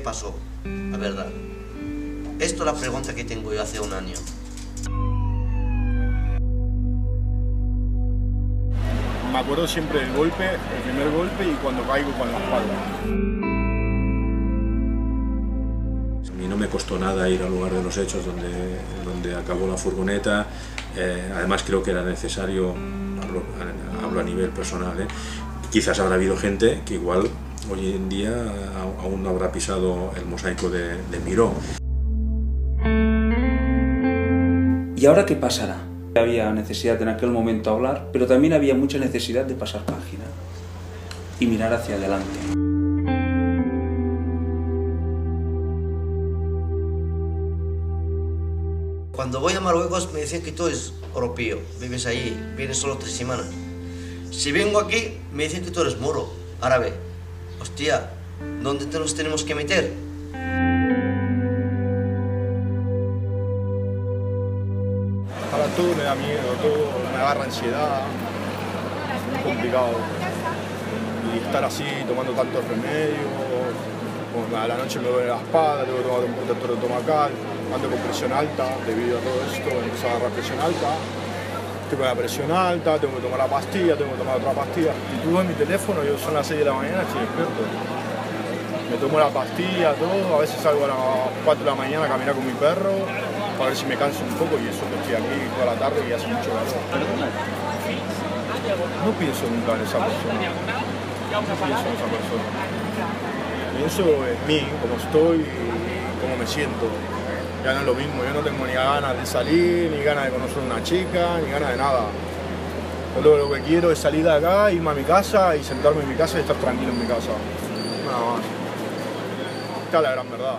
pasó? La verdad. Esto es la pregunta que tengo yo hace un año. Me acuerdo siempre del golpe, el primer golpe y cuando caigo con la espalda. A mí no me costó nada ir al lugar de los hechos donde, donde acabó la furgoneta. Eh, además creo que era necesario, hablo, hablo a nivel personal, ¿eh? quizás habrá habido gente que igual hoy en día aún no habrá pisado el mosaico de, de Miró. ¿Y ahora qué pasará? Había necesidad en aquel momento de hablar, pero también había mucha necesidad de pasar página y mirar hacia adelante. Cuando voy a Marruecos me dicen que tú eres europeo, vives ahí, vienes solo tres semanas. Si vengo aquí me dicen que tú eres moro, árabe. Hostia, ¿dónde nos tenemos que meter? Para todo me da miedo, todo me agarra ansiedad. Es complicado. Y estar así, tomando tantos remedios. A la noche me duele la espalda, tengo que tomar un protector estomacal, ando con presión alta debido a todo esto, empezó a agarrar presión alta. Estoy con la presión alta, tengo que tomar la pastilla, tengo que tomar otra pastilla. Y tú en mi teléfono, yo son las 6 de la mañana, estoy despierto. Me tomo la pastilla, todo, a veces salgo a las 4 de la mañana a caminar con mi perro, para ver si me canso un poco y eso que estoy aquí toda la tarde y hace mucho calor. No pienso nunca en esa persona. No pienso en esa persona. Pienso en mí, cómo estoy y cómo me siento. Ya no es lo mismo, yo no tengo ni ganas de salir, ni ganas de conocer a una chica, ni ganas de nada. Yo lo, que quiero es salir de acá, irme a mi casa y sentarme en mi casa y estar tranquilo en mi casa. Nada más. Esta es la gran verdad.